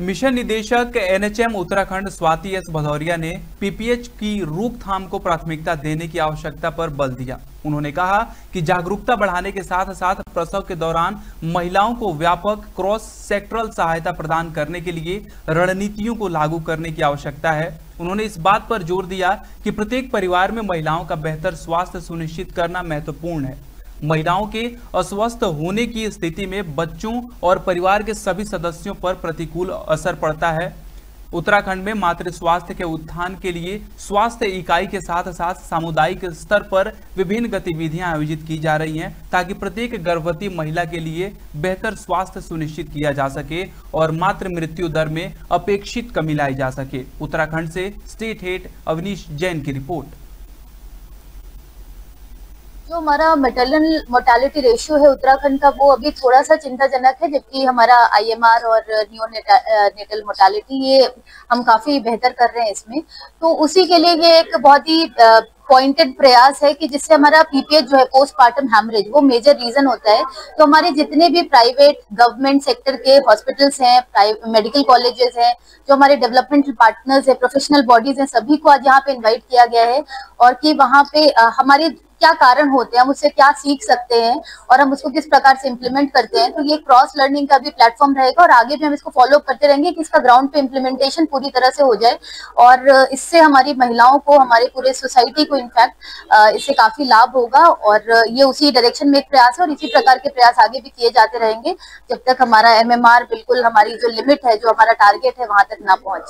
Mission निदेशक NHM Uttarakhand Swati S Bhadauria ने PPH की रोकथाम को प्राथमिकता देने की आवश्यकता पर बल दिया। उन्होंने कहा कि जागरूकता बढ़ाने के साथ साथ प्रसव के दौरान महिलाओं को व्यापक क्रॉस सेक्टरल सहायता प्रदान करने के लिए रणनीतियों को लागू करने की आवश्यकता है। उन्होंने इस बात पर ज़ोर दिया कि प्रत्येक परिवार में महिलाओं का बेहतर स्वास्थ्य सुनिश्चित करना महत्वपूर्ण है। महिलाओं के अस्वस्थ होने की स्थिति में बच्चों और परिवार के सभी सदस्यों पर प्रतिकूल असर पड़ता है। उत्तराखंड में मातृ स्वास्थ्य के उत्थान के लिए स्वास्थ्य इकाई के साथ साथ सामुदायिक स्तर पर विभिन्न गतिविधियाँ आयोजित की जा रही हैं ताकि प्रत्येक गर्भवती महिला के लिए बेहतर स्वास्थ्य सुनिश्चित किया जा सके और मातृ मृत्यु दर में अपेक्षित कमी लाई जा सके। उत्तराखंड से स्टेट हेड अवनीश जैन की रिपोर्ट। जो हमारा मेटरनल मोर्टेलिटी रेशियो है उत्तराखंड का, वो अभी थोड़ा सा चिंताजनक है, जबकि हमारा आईएमआर और नियो नेटल मोर्टालिटी ये हम काफ़ी बेहतर कर रहे हैं इसमें। तो उसी के लिए ये एक बहुत ही पॉइंटेड प्रयास है कि जिससे हमारा पीपीएच जो है पोस्टमार्टम हैमरेज वो मेजर रीजन होता है। तो हमारे जितने भी प्राइवेट गवर्नमेंट सेक्टर के हॉस्पिटल्स हैं मेडिकल कॉलेजेस हैं, जो हमारे डेवलपमेंट पार्टनर्स हैं प्रोफेशनल बॉडीज हैं, सभी को आज यहाँ पे इनवाइट किया गया है और कि वहाँ पे हमारे क्या कारण होते हैं, हम उससे क्या सीख सकते हैं और हम उसको किस प्रकार से इम्प्लीमेंट करते हैं तो ये क्रॉस लर्निंग का भी प्लेटफॉर्म रहेगा और आगे भी हम इसको फॉलो करते रहेंगे कि इसका ग्राउंड पे इम्प्लीमेंटेशन पूरी तरह से हो जाए और इससे हमारी महिलाओं को, हमारे पूरे सोसाइटी को इनफैक्ट इससे काफ़ी लाभ होगा और ये उसी डायरेक्शन में एक प्रयास है और इसी प्रकार के प्रयास आगे भी किए जाते रहेंगे जब तक हमारा एमएमआर बिल्कुल हमारी जो लिमिट है, जो हमारा टारगेट है, वहाँ तक ना पहुँचे